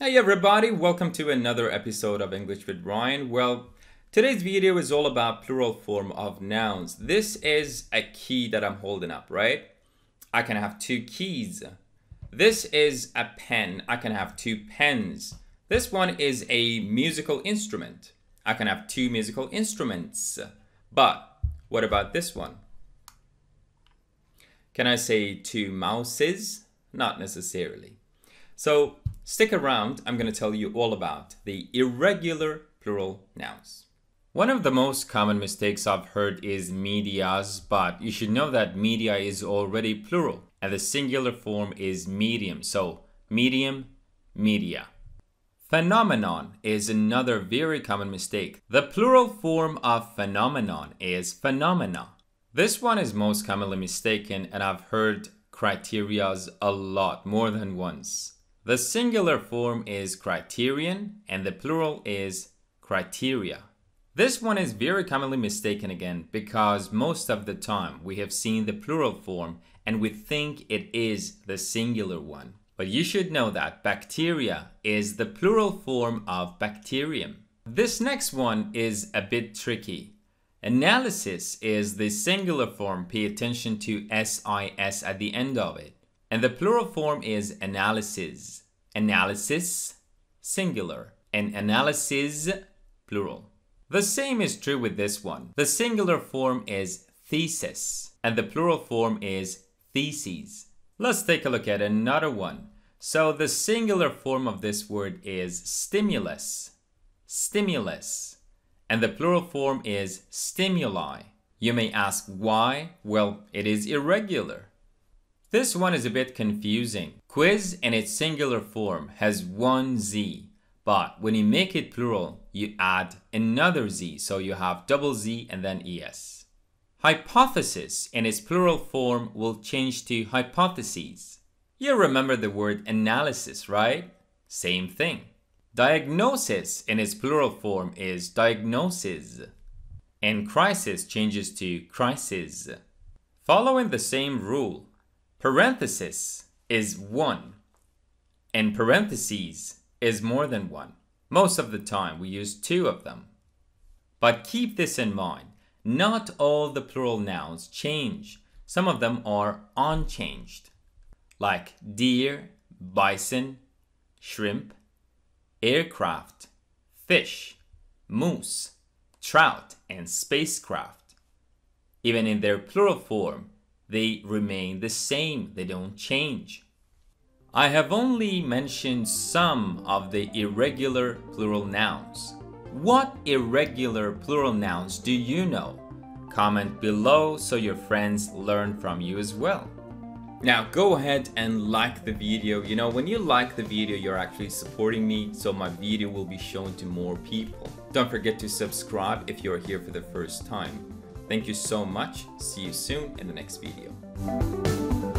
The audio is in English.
Hey everybody, welcome to another episode of English with Ryan. Well, today's video is all about plural form of nouns. This is a key that I'm holding up, right? I can have two keys. This is a pen. I can have two pens. This one is a musical instrument. I can have two musical instruments. But what about this one? Can I say two mouses? Not necessarily. So stick around, I'm going to tell you all about the irregular plural nouns. One of the most common mistakes I've heard is medias, but you should know that media is already plural and the singular form is medium. So medium, media. Phenomenon is another very common mistake. The plural form of phenomenon is phenomena. This one is most commonly mistaken and I've heard criterias a lot, more than once. The singular form is criterion and the plural is criteria. This one is very commonly mistaken again because most of the time we have seen the plural form and we think it is the singular one. But you should know that bacteria is the plural form of bacterium. This next one is a bit tricky. Analysis is the singular form, pay attention to SIS at the end of it. And the plural form is analyses. Analysis, singular, and analyses, plural. The same is true with this one. The singular form is thesis, and the plural form is theses. Let's take a look at another one. So the singular form of this word is stimulus. Stimulus. And the plural form is stimuli. You may ask why? Well, it is irregular. This one is a bit confusing. Quiz in its singular form has one Z, but when you make it plural, you add another Z, so you have double Z and then ES. Hypothesis in its plural form will change to hypotheses. You remember the word analysis, right? Same thing. Diagnosis in its plural form is diagnosis. And crisis changes to crises. Following the same rule, parenthesis is one, and parentheses is more than one. Most of the time we use two of them. But keep this in mind. Not all the plural nouns change. Some of them are unchanged, like deer, bison, shrimp, aircraft, fish, moose, trout, and spacecraft. Even in their plural form, they remain the same, they don't change. I have only mentioned some of the irregular plural nouns. What irregular plural nouns do you know? Comment below so your friends learn from you as well. Now go ahead and like the video. You know, when you like the video, you're actually supporting me so my video will be shown to more people. Don't forget to subscribe if you're here for the first time. Thank you so much. See you soon in the next video.